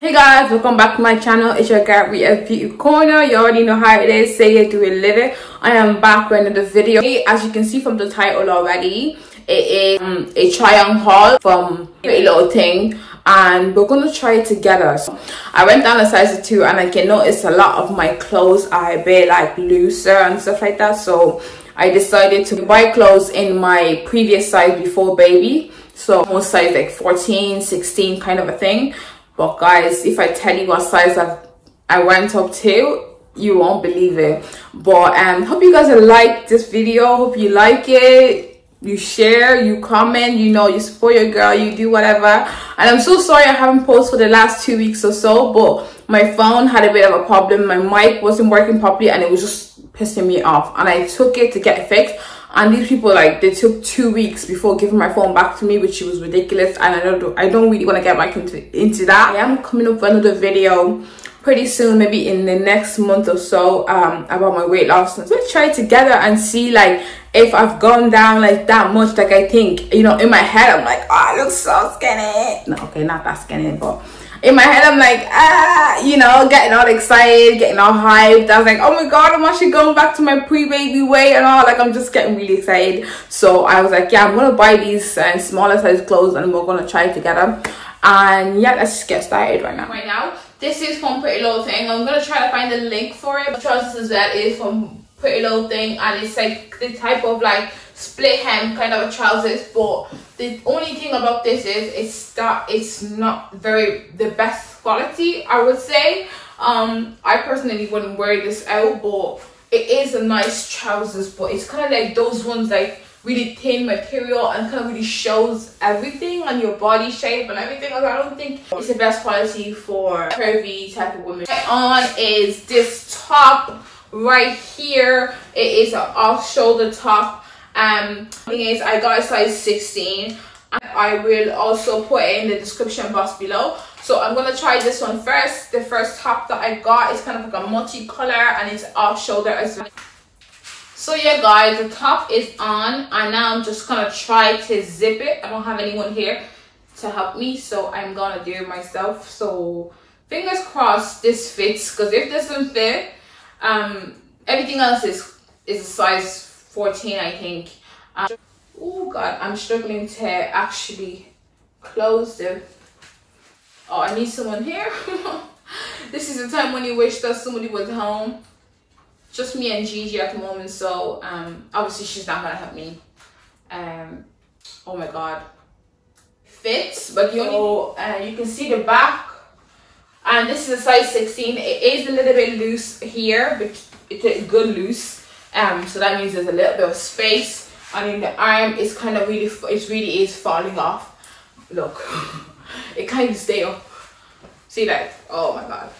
Hey guys, welcome back to my channel. It's your girl Rita Beauty Corner. You already know how it is. Say it, do it, live it. I am back with another video. As you can see from the title already, it is um, a try on haul from a little thing and we're gonna try it together so i went down a size two and i can notice a lot of my clothes are a bit like looser and stuff like that so i decided to buy clothes in my previous size before baby so most size like 14 16 kind of a thing but guys if i tell you what size i i went up to you won't believe it. But um hope you guys like this video. Hope you like it. You share you comment you know you support your girl you do whatever. And i'm so sorry i haven't posted for the last two weeks or so but my phone had a bit of a problem. My mic wasn't working properly and it was just pissing me off. And i took it to get fixed and these people like they took two weeks before giving my phone back to me which was ridiculous. And i don't i don't really want to get back into into that. I am coming up with another video pretty soon maybe in the next month or so um about my weight loss. Let's try together and see like if i've gone down like that much. Like i think you know in my head i'm like oh i look so skinny. No okay not that skinny but in my head i'm like ah you know getting all excited getting all hyped. I was like oh my god i'm actually going back to my pre-baby weight and all. Like i'm just getting really excited. So i was like yeah i'm gonna buy these uh, smaller size clothes and we're gonna try together. And yeah let's get started right now. Right now this is from Pretty Little Thing. I'm gonna try to find the link for it. The trousers as well is from Pretty Little Thing, and it's like the type of like split hem kind of trousers. But the only thing about this is it's that it's not very the best quality. I would say. Um, I personally wouldn't wear this out, but it is a nice trousers. But it's kind of like those ones like really thin material and kind of really shows everything on your body shape and everything. I don't think it's the best quality for curvy type of women. on is this top right here. It is an off shoulder top. Um, thing is, I got a size 16. I will also put it in the description box below. So I'm gonna try this one first. The first top that I got is kind of like a multi-color and it's off shoulder as well so yeah guys the top is on and now i'm just gonna try to zip it i don't have anyone here to help me so i'm gonna do it myself so fingers crossed this fits because if this doesn't fit um everything else is is a size 14 i think um, oh god i'm struggling to actually close them oh i need someone here this is the time when you wish that somebody was home just me and Gigi at the moment. So um, obviously she's not gonna help me. Um, oh my god, fits. But you know, uh, you can see the back, and this is a size 16. It is a little bit loose here, but it's a good loose. Um, so that means there's a little bit of space. And in the arm, it's kind of really, it really is falling off. Look, it kind of stay up. See that? Oh my god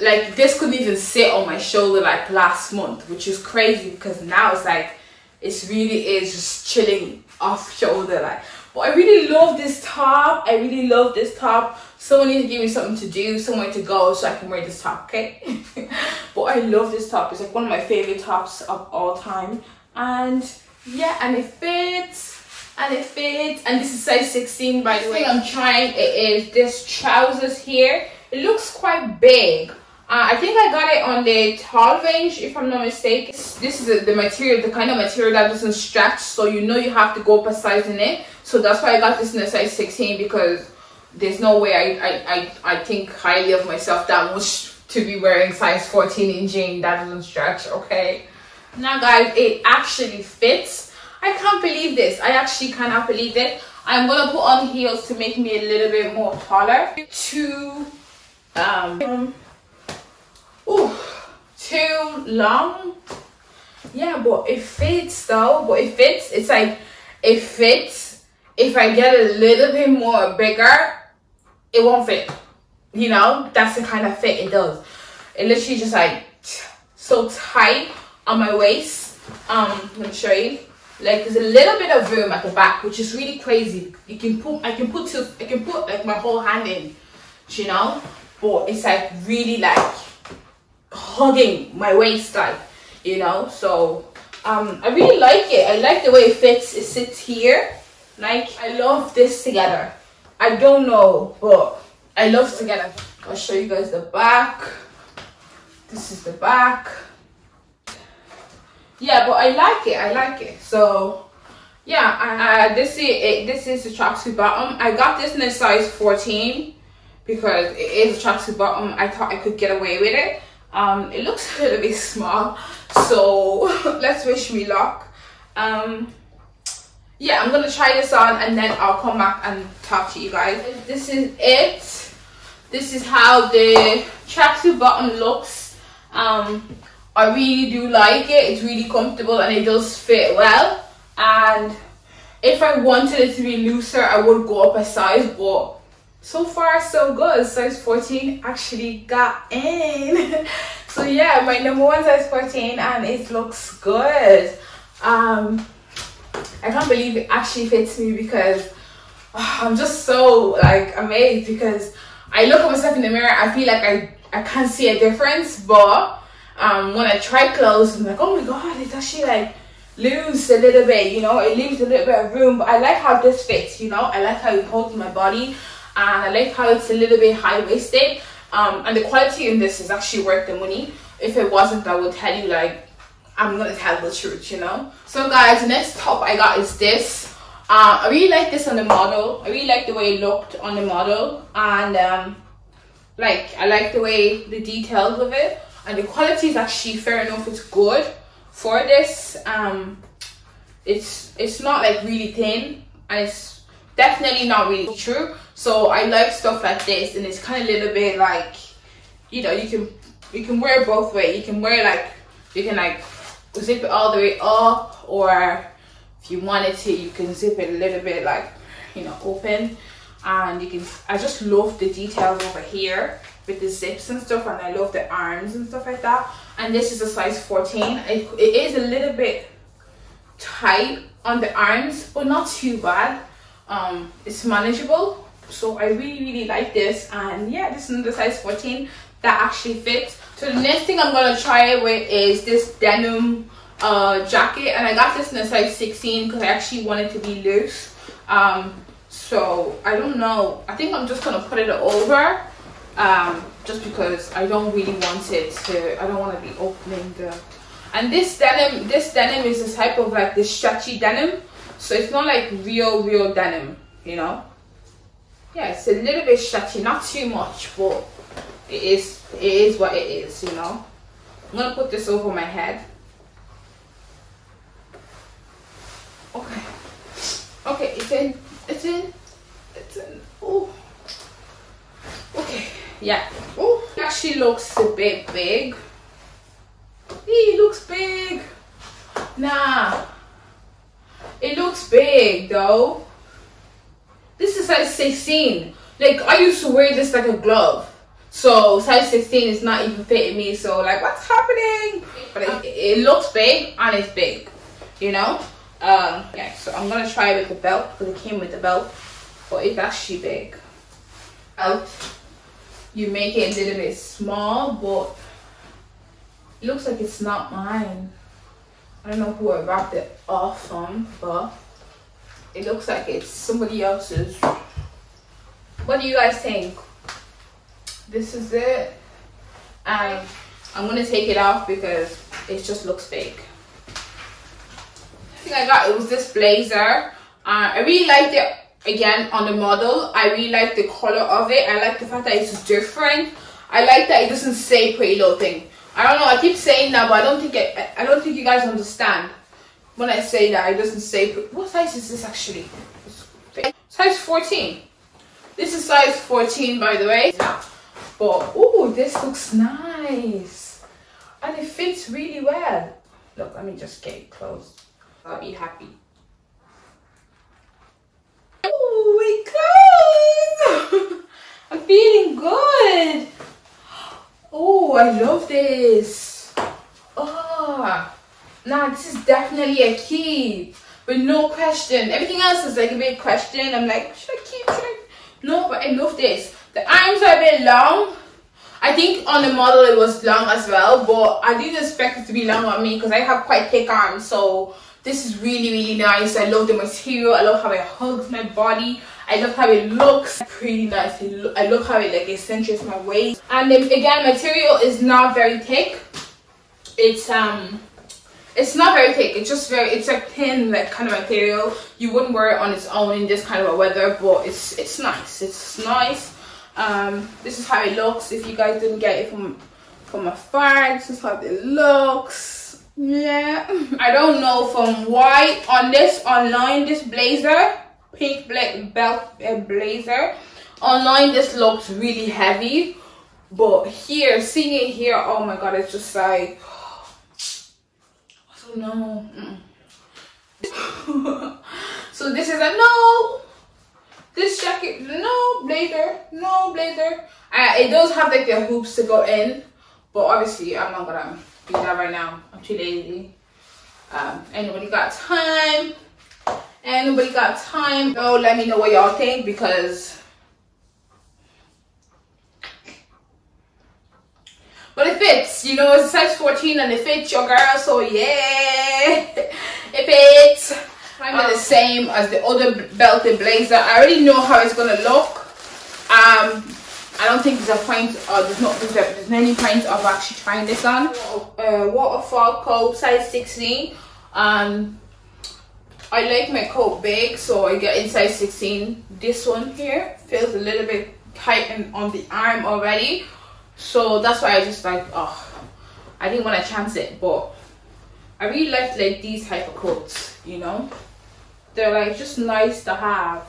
like this couldn't even sit on my shoulder like last month which is crazy because now it's like it's really is just chilling off shoulder like but i really love this top i really love this top someone needs to give me something to do somewhere to go so i can wear this top okay? But i love this top. It's like one of my favorite tops of all time. And yeah and it fits and it fits. And this is size 16 by the way. I'm trying. It is this trousers here. It looks quite big. Uh, I think I got it on the tall range, if I'm not mistaken. This is the material, the kind of material that doesn't stretch, so you know you have to go up a size in it. So that's why I got this in a size 16 because there's no way I, I, I, I think highly of myself that much to be wearing size 14 in jean that doesn't stretch, okay? Now guys, it actually fits. I can't believe this. I actually cannot believe it. I'm gonna put on heels to make me a little bit more taller. To um Ooh, too long. Yeah, but it fits though. But it fits. It's like it fits. If I get a little bit more bigger, it won't fit. You know, that's the kind of fit it does. It literally just like so tight on my waist. Um, let me show you. Like there's a little bit of room at the back, which is really crazy. You can put, I can put, two, I can put like my whole hand in, you know. But it's like really like hugging my waist like you know so um i really like it i like the way it fits it sits here like i love this together i don't know but I love to get it. I'll show you guys the back. This is the back. Yeah, but I like it. I like it. So yeah, uh, this is it, this is the tracksuit bottom. I got this in a size 14 because it is a tracksuit bottom. I thought I could get away with it. Um, it looks a little bit small, so let's wish me luck. Um, yeah, I'm gonna try this on and then I'll come back and talk to you guys. This is it. This is how the tracksuit bottom looks. Um, I really do like it. It's really comfortable and it does fit well. And if I wanted it to be looser, I would go up a size, but so far so good. Size 14 actually got in. so yeah, my number one size 14 and it looks good. Um, I can't believe it actually fits me because oh, I'm just so like amazed because I look at myself in the mirror, I feel like I, I can't see a difference, but um, when I try clothes, I'm like, oh my god, it's actually like loose a little bit, you know, it leaves a little bit of room, but I like how this fits, you know, I like how it holds my body, and I like how it's a little bit high-waisted, um, and the quality in this is actually worth the money. If it wasn't, I would tell you, like, I'm gonna tell the truth, you know. So guys, next top I got is this. Uh, I really like this on the model. I really like the way it looked on the model, and um, like I like the way the details of it, and the quality is actually fair enough. It's good for this. Um, it's it's not like really thin, and it's definitely not really true. So I like stuff like this, and it's kind of a little bit like, you know, you can you can wear both way. You can wear like you can like zip it all the way up or if you wanted to you can zip it a little bit like you know open. And you can i just love the details over here with the zips and stuff and i love the arms and stuff like that. And this is a size 14 it, it is a little bit tight on the arms but not too bad. Um it's manageable. So i really really like this. And yeah this is the size 14 that actually fits so the next thing I'm gonna try it with is this denim uh, jacket, and I got this in a size 16 because I actually want it to be loose. Um, so I don't know. I think I'm just gonna put it over, um, just because I don't really want it to. I don't want to be opening the. And this denim, this denim is a type of like this stretchy denim, so it's not like real, real denim, you know. Yeah, it's a little bit stretchy, not too much, but it is it is what it is you know? I'm gonna put this over my head. Okay. Okay it's in it's in it's in. Oh okay yeah. Oh actually looks a bit big. He looks big. Nah. It looks big though. This is size 16 like i used to wear this like a glove so size 16 is not even fitting me. So like, what's happening? But it, it looks big and it's big, you know? Um, yeah, so I'm gonna try it with the belt because it came with the belt, but it's actually big. Belt, you make it a little bit small, but it looks like it's not mine. I don't know who I wrapped it off from, but it looks like it's somebody else's. What do you guys think? This is it. And I'm gonna take it off because it just looks fake. I think I got it was this blazer. Uh, I really liked it again on the model. I really like the color of it. I like the fact that it's different. I like that it doesn't say pretty little thing. I don't know I keep saying that but I don't think it, I don't think you guys understand when I say that it doesn't say what size is this actually? Size 14 this is size 14 by the way but, oh, this looks nice. And it fits really well. Look, let me just get it close. I'll be happy. Oh, it close. I'm feeling good. Oh, I love this. Ah, oh, nah, this is definitely a key. But no question. Everything else is like a big question. I'm like, should I keep, should I? No, but I love this. The arms are a bit long. I think on the model it was long as well, but I didn't expect it to be long on me because I have quite thick arms. So this is really, really nice. I love the material. I love how it hugs my body. I love how it looks pretty nice. I love how it like accentuates my waist. And again, material is not very thick. It's um it's not very thick it's just very it's a thin like kind of material you wouldn't wear it on its own in this kind of a weather but it's it's nice it's nice um this is how it looks. If you guys didn't get it from from afar this is how it looks. Yeah. I don't know from why on this online this blazer. Pink black belt uh, blazer. Online this looks really heavy. But here seeing it here oh my god it's just like So, no. so this is a no. This jacket, no blazer, no blazer. Uh, it does have like the hoops to go in, but obviously I'm not gonna do that right now. I'm too lazy. Um, anybody got time? Anybody got time? No, let me know what y'all think because But it fits, you know, it's size 14 and it fits your girl, so yeah, it fits. I'm um, the same as the other belted blazer. I already know how it's gonna look. Um, I don't think there's a point, there's not there's, there's any point of actually trying this on. Uh, waterfall coat, size 16. Um, I like my coat big, so I get in size 16. This one here feels a little bit tight and on the arm already so that's why i just like oh i didn't want to chance it but i really like like these type of coats you know they're like just nice to have.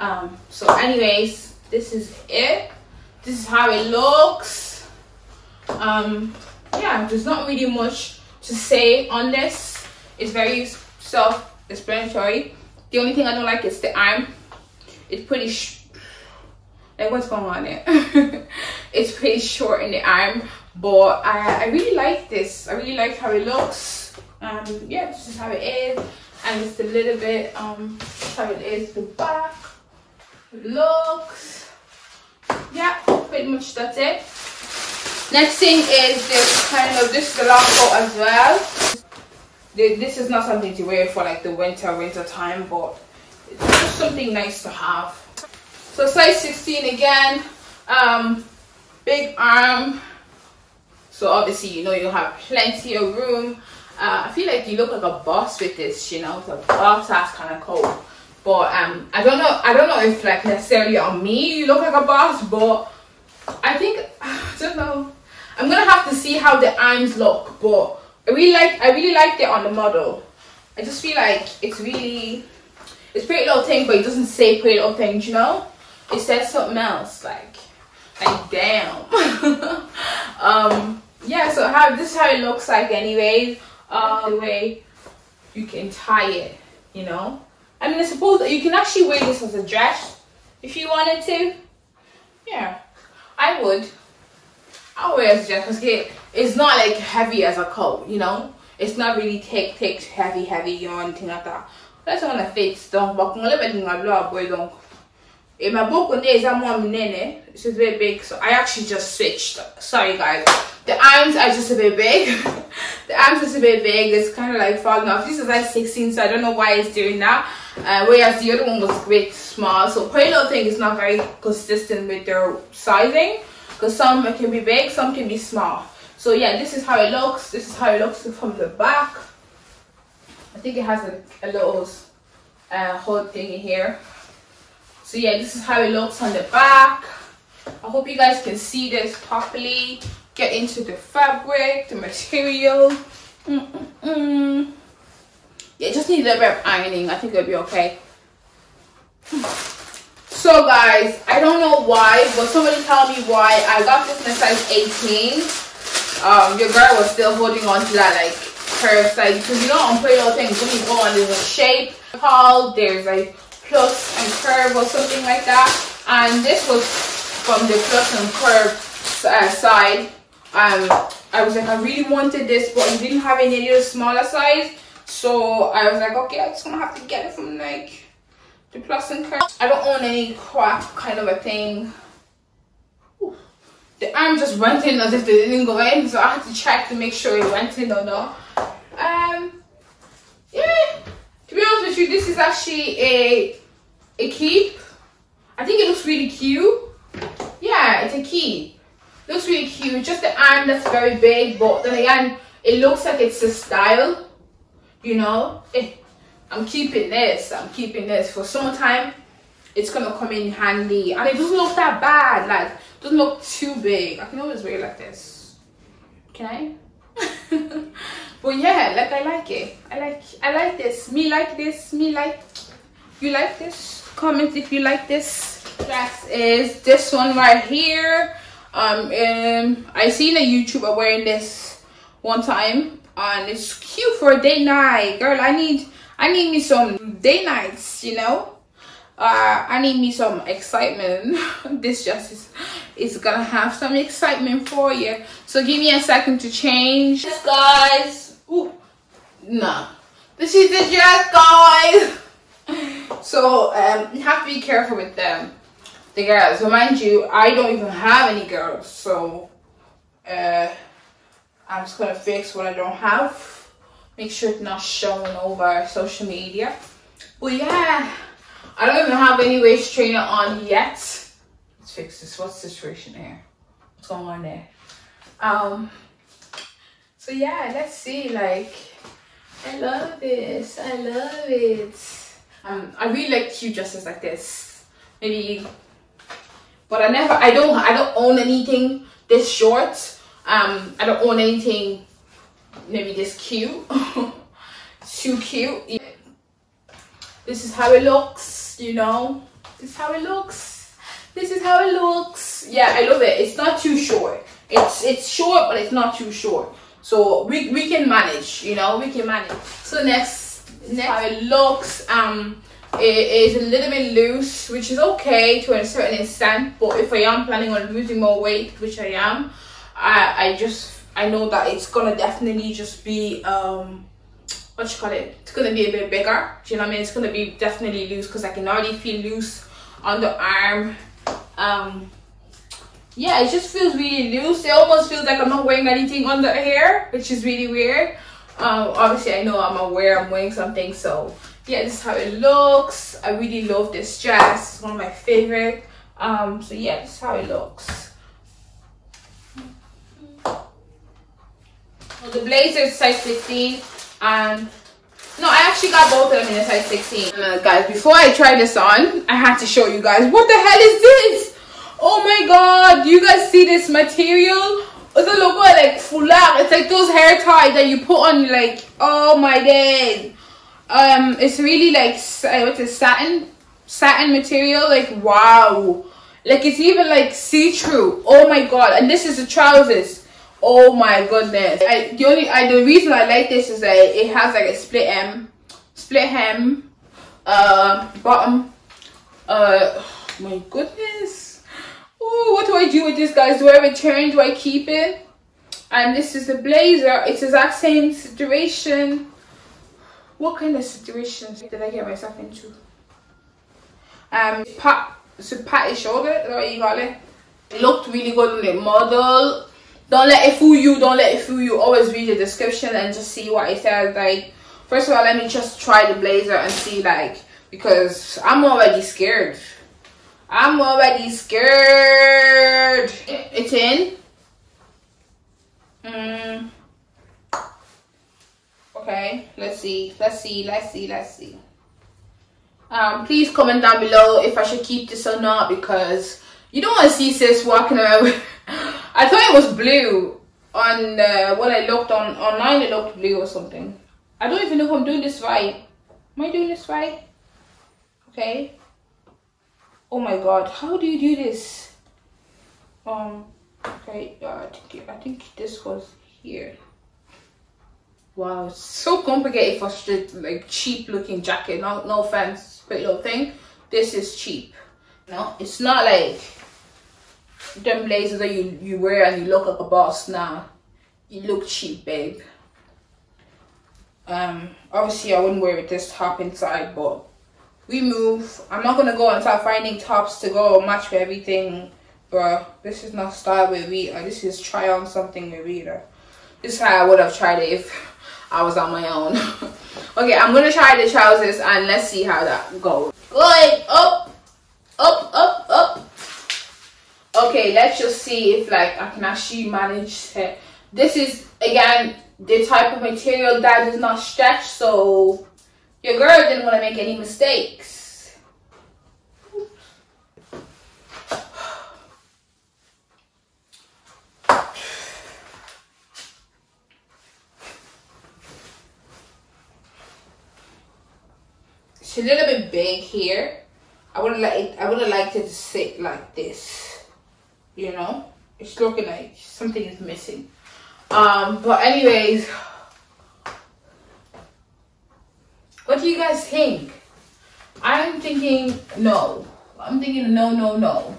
Um so anyways this is it. This is how it looks. Um yeah there's not really much to say on this. It's very self-explanatory. The only thing i don't like is the arm. It's pretty like what's going on there it's pretty short in the arm but I, I really like this. I really like how it looks. Um yeah this is how it is and it's a little bit um how it is the back looks yeah pretty much that's it next thing is this kind of this is coat as well this is not something to wear for like the winter winter time but it's just something nice to have so size 16 again, um, big arm. So obviously, you know, you have plenty of room. Uh, I feel like you look like a boss with this, you know, it's a boss ass kind of coat. But um, I don't know, I don't know if like necessarily on me you look like a boss, but I think, I don't know. I'm gonna have to see how the arms look, but I really like, I really liked it on the model. I just feel like it's really, it's pretty little thing, but it doesn't say pretty little things, you know? it says something else like like damn um yeah so how this is how it looks like anyways uh, the way you can tie it you know i mean i suppose you can actually wear this as a dress if you wanted to yeah i would i'll wear it as a dress because it, it's not like heavy as a coat you know it's not really thick thick heavy heavy or anything like that that's one that fits donc but kung alam nga blah boy donc in my book one day is I'm one nene. It's a bit big, so I actually just switched. Sorry guys. The arms are just a bit big. the arms is a bit big. It's kind of like falling off. This is like 16, so I don't know why it's doing that. Uh, whereas the other one was bit small. So little thing is not very consistent with their sizing. Because some can be big, some can be small. So yeah, this is how it looks. This is how it looks from the back. I think it has a, a little uh, hood thing in here so yeah this is how it looks on the back i hope you guys can see this properly get into the fabric the material. Mm -mm -mm. yeah just need a little bit of ironing. I think it'll be okay. So guys i don't know why but somebody tell me why i got this in a size 18 um your girl was still holding on to that like curve size because you know on pretty little things when you go on there's a shape. Called there's like plus and curve or something like that. And this was from the plus and curve uh, side um i was like i really wanted this but you didn't have any other smaller size. So i was like okay i'm just gonna have to get it from like the plus and curve. I don't own any crap kind of a thing. The arm just went in as if they didn't go in so i had to check to make sure it went in or not. Um yeah. To be honest with you this is actually a a keep. I think it looks really cute. Yeah, it's a key. Looks really cute. Just the arm that's very big, but then again, it looks like it's a style. You know, eh, I'm keeping this. I'm keeping this for summertime. It's gonna come in handy, and it doesn't look that bad. Like, doesn't look too big. I can always wear it like this. Can I? but yeah, like I like it. I like I like this. Me like this. Me like you like this. Comment if you like this. Is this one right here. Um, um I seen a YouTuber wearing this one time, and it's cute for a date night. Girl, I need I need me some day nights, you know. Uh, I need me some excitement. this just is, gonna have some excitement for you. So give me a second to change. Yes, guys. Ooh, nah. This is the dress, guys. So um, you have to be careful with them. The girls. Mind you, I don't even have any girls. So uh, I'm just gonna fix what I don't have. Make sure it's not showing over social media. But yeah i don't even have any waist trainer on yet. Let's fix this. What's the situation here? What's going on there? Um so yeah let's see like i love this. I love it. Um i really like cute dresses like this. Maybe but i never i don't i don't own anything this short. Um i don't own anything maybe this cute too cute. This is how it looks you know? This is how it looks. This is how it looks. Yeah i love it. It's not too short. It's it's short but it's not too short. So we, we can manage you know? We can manage. So next next how it looks um it is a little bit loose which is okay to a certain extent but if i am planning on losing more weight which i am i i just I know that it's gonna definitely just be um what you call it? It's gonna be a bit bigger do you know what I mean? It's gonna be definitely loose because I can already feel loose on the arm. Um yeah it just feels really loose. It almost feels like I'm not wearing anything under here which is really weird. Um obviously I know I'm aware I'm wearing something so yeah this is how it looks. I really love this dress. It's one of my favorite. Um so yeah this is how it looks. The blazer is size 16 and no i actually got both of them in a size 16 uh, guys before i try this on i had to show you guys. What the hell is this? Oh my god you guys see this material? It's a logo like foulard it's like those hair ties that you put on like oh my days um it's really like uh, what's it satin satin material like wow. Like it's even like see-through. Oh my god. And this is the trousers. Oh my goodness. I, the only I, the reason I like this is that it has like a split hem split hem uh bottom. Uh my goodness. Oh what do I do with this guys? Do I return? Do I keep it? And this is the blazer. It's exact same situation what kind of situations did I get myself into? Um pat so pat his shoulder is that what you call it looked really good on the model. Don't let it fool you don't let it fool you. Always read the description and just see what it says like. First of all let me just try the blazer and see like because i'm already scared. I'm already scared. It's in. Mm. Okay let's see let's see let's see let's see um please comment down below if i should keep this or not because you don't want to see sis walking around I thought it was blue on uh, when I looked on online. It looked blue or something. I don't even know if I'm doing this right. Am I doing this right? Okay. Oh my god, how do you do this? Um. Okay. Yeah, I think I think this was here. Wow, so complicated for such like cheap looking jacket. No, no offense, Pretty Little Thing. This is cheap. No, it's not like them blazers that you, you wear and you look like a boss now. You look cheap, babe. Um, obviously I wouldn't wear with this top inside, but we move. I'm not gonna go and start finding tops to go match with everything, bro. This is not style with Rita. This is try on something with Rita. This is how I would have tried it if I was on my own. okay, I'm gonna try the trousers and let's see how that goes. Going up, up, up, up. okay let's just see if like i can actually manage it this is again the type of material that does not stretch so your girl didn't want to make any mistakes it's a little bit big here I would like I would have liked it to sit like this. You know? It's looking like something is missing. Um, but anyways, what do you guys think? I'm thinking no. I'm thinking no, no, no.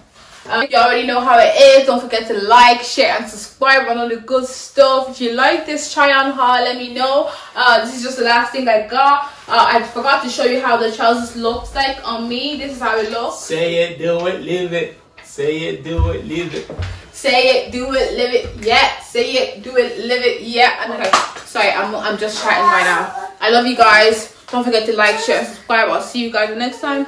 Um, you already know how it is. Don't forget to like, share, and subscribe on all the good stuff. If you like this try on haul, let me know. Uh, this is just the last thing I got. Uh, I forgot to show you how the trousers looks like on me. This is how it looks. Say it, do it, live it. Say it, do it, live it. Say it, do it, live it, yeah. Say it, do it, live it, yeah. And okay, sorry, I'm I'm just chatting right now. I love you guys. Don't forget to like, share, and subscribe. I'll see you guys next time.